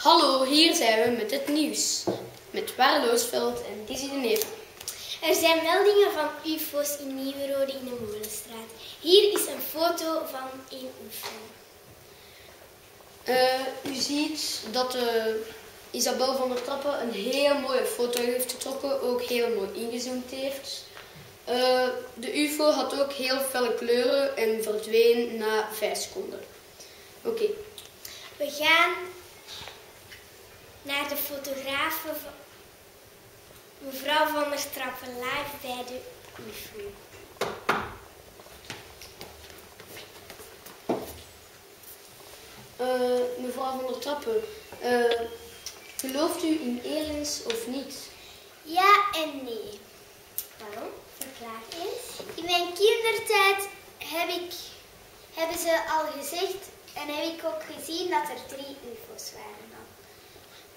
Hallo, hier zijn we met het nieuws. Met Waar Loosveld en Dizzy de Neef. Er zijn meldingen van UFO's in Nieuwerode in de Molenstraat. Hier is een foto van een UFO. Eh, u ziet dat uh, Isabel van der Trappen een heel mooie foto heeft getrokken, ook heel mooi ingezoomd heeft. Uh, de UFO had ook heel felle kleuren en verdween na 5 seconden. Oké. We gaan naar de fotografe van mevrouw van der Trappen live bij de UFO. Uh, mevrouw van der Trappen, uh, gelooft u in aliens of niet? Ja en nee. Waarom? Verklaar eens. In mijn kindertijd heb ik, hebben ze al gezegd en heb ik ook gezien dat er drie UFO's waren dan.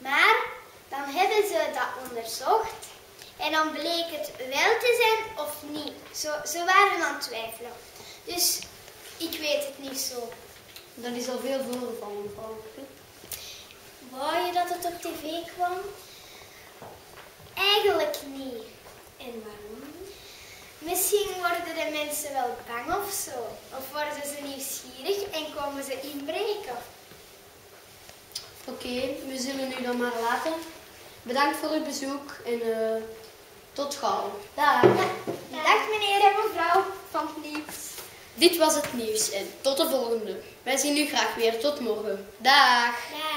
Maar dan hebben ze dat onderzocht en dan bleek het wel te zijn of niet. Zo, ze waren aan het twijfelen. Dus ik weet het niet zo. Dat is al veel voorgevallen, mevrouw. Wou je dat het op tv kwam? Eigenlijk niet. En waarom? Misschien worden de mensen wel bang of zo. Of worden ze nieuwsgierig en komen ze inbreken. Oké, okay, we zullen u dan maar laten. Bedankt voor uw bezoek en uh, tot gauw. Dag. Dag meneer en mevrouw van het nieuws. Dit was het nieuws en tot de volgende. Wij zien u graag weer. Tot morgen. Dag. Dag.